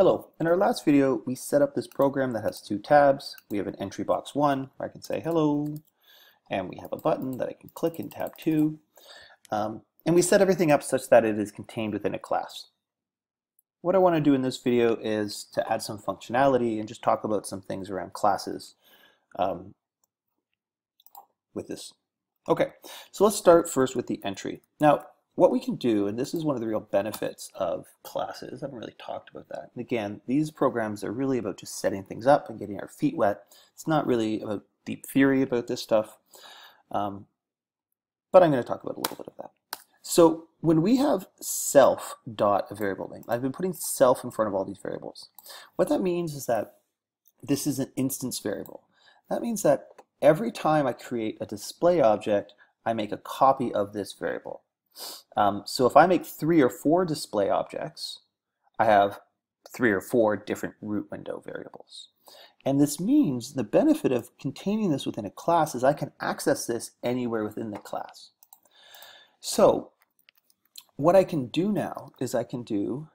Hello, in our last video we set up this program that has two tabs. We have an entry box 1 where I can say hello and we have a button that I can click in tab 2 um, and we set everything up such that it is contained within a class. What I want to do in this video is to add some functionality and just talk about some things around classes um, with this. Okay, so let's start first with the entry. Now what we can do, and this is one of the real benefits of classes, I haven't really talked about that. And again, these programs are really about just setting things up and getting our feet wet. It's not really about deep theory about this stuff, um, but I'm going to talk about a little bit of that. So when we have self dot a variable name, I've been putting self in front of all these variables. What that means is that this is an instance variable. That means that every time I create a display object, I make a copy of this variable. Um, so if I make three or four display objects, I have three or four different root window variables. And this means the benefit of containing this within a class is I can access this anywhere within the class. So what I can do now is I can do,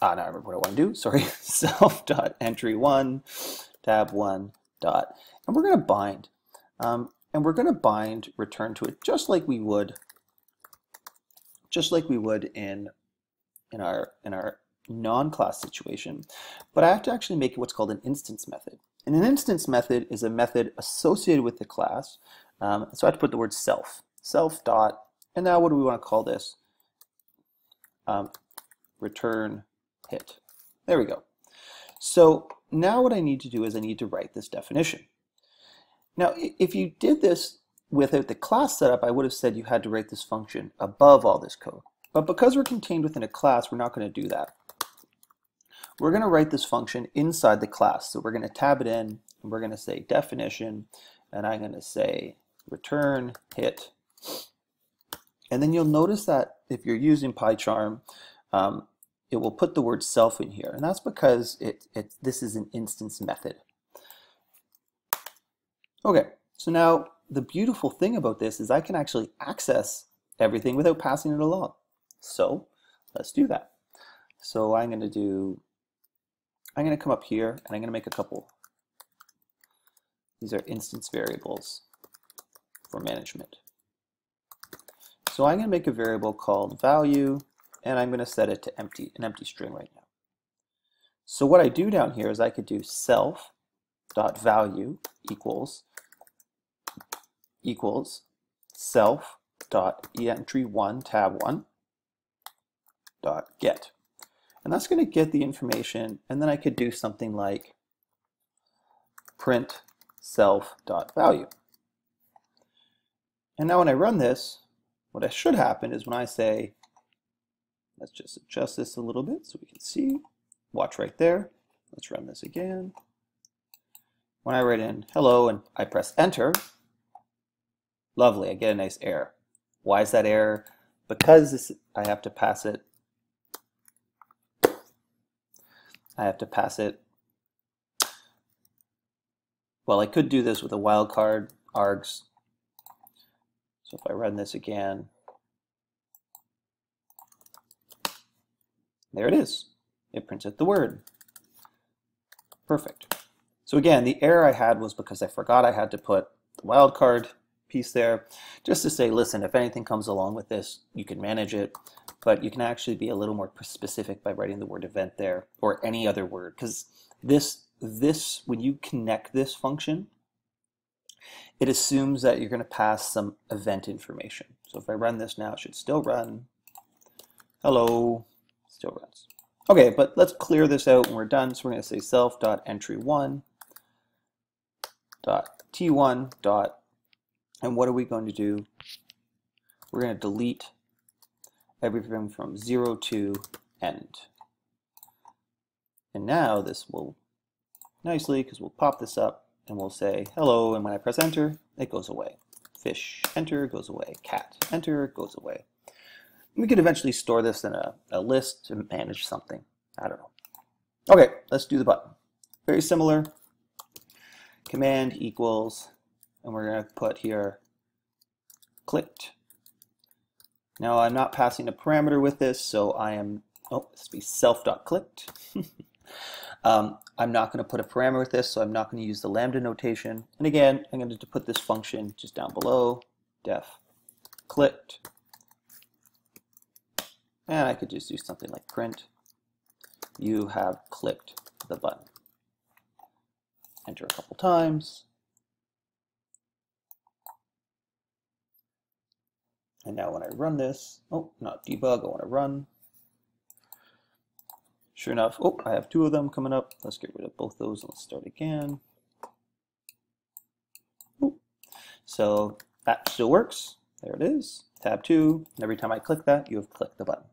ah, now I remember what I want to do, sorry, self.entry1, tab1, dot, and we're going to bind. Um, and we're going to bind return to it just like we would just like we would in in our in our non-class situation. But I have to actually make what's called an instance method. And an instance method is a method associated with the class. Um, so I have to put the word self self dot and now what do we want to call this? Um, return hit. There we go. So now what I need to do is I need to write this definition now, if you did this without the class setup, I would have said you had to write this function above all this code. But because we're contained within a class, we're not going to do that. We're going to write this function inside the class. So we're going to tab it in, and we're going to say definition, and I'm going to say return hit. And then you'll notice that if you're using PyCharm, um, it will put the word self in here. And that's because it, it, this is an instance method. Okay, so now the beautiful thing about this is I can actually access everything without passing it along. So let's do that. So I'm going to do, I'm going to come up here and I'm going to make a couple. These are instance variables for management. So I'm going to make a variable called value and I'm going to set it to empty, an empty string right now. So what I do down here is I could do self dot value equals equals self dot entry one tab one dot get. And that's going to get the information, and then I could do something like print self dot value. And now when I run this, what I should happen is when I say, let's just adjust this a little bit so we can see, watch right there. Let's run this again. When I write in hello and I press enter, Lovely, I get a nice error. Why is that error? Because this, I have to pass it, I have to pass it, well, I could do this with a wildcard args. So if I run this again, there it is. It prints out the word. Perfect. So again, the error I had was because I forgot I had to put the wildcard piece there just to say, listen, if anything comes along with this, you can manage it, but you can actually be a little more specific by writing the word event there or any other word because this, this, when you connect this function, it assumes that you're going to pass some event information. So if I run this now, it should still run. Hello, still runs. Okay, but let's clear this out when we're done. So we're going to say self.entry1 dot t1 dot and what are we going to do? We're going to delete everything from 0 to end. And now this will nicely, because we'll pop this up and we'll say hello, and when I press enter, it goes away. Fish, enter, goes away. Cat, enter, goes away. We could eventually store this in a, a list to manage something. I don't know. Okay, let's do the button. Very similar. Command equals and we're going to put here clicked Now I'm not passing a parameter with this, so I am, oh, this would be self.clicked. um, I'm not going to put a parameter with this, so I'm not going to use the lambda notation. And again, I'm going to put this function just down below, def clicked. And I could just do something like print, you have clicked the button. Enter a couple times. And now when I run this, oh, not debug, I want to run. Sure enough, oh, I have two of them coming up. Let's get rid of both those and let's start again. So that still works. There it is, tab two. And every time I click that, you have clicked the button.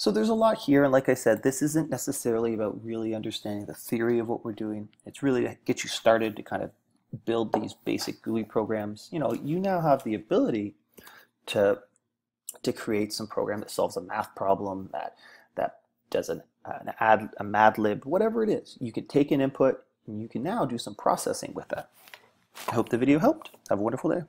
So there's a lot here, and like I said, this isn't necessarily about really understanding the theory of what we're doing. It's really to get you started to kind of build these basic GUI programs, you know, you now have the ability to to create some program that solves a math problem that that does an, an ad a Madlib, whatever it is. You can take an input and you can now do some processing with that. I hope the video helped. Have a wonderful day.